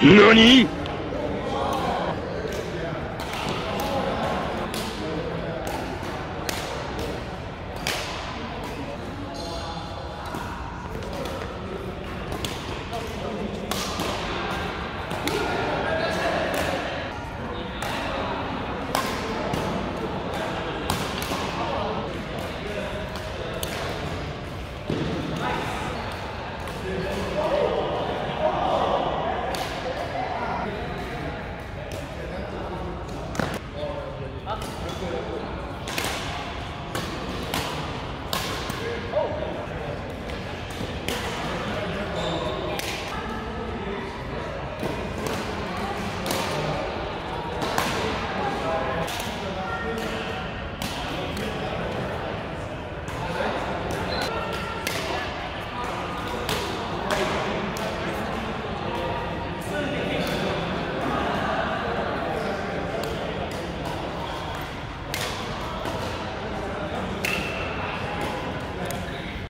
何？